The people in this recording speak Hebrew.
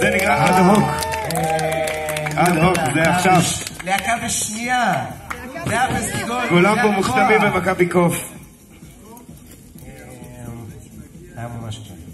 זה נקרא אד הוק. אד הוק, זה עכשיו. להקה בשנייה. זה אפס כולם פה מוכתמים במכבי קוף. אמ, היה ממש כיף.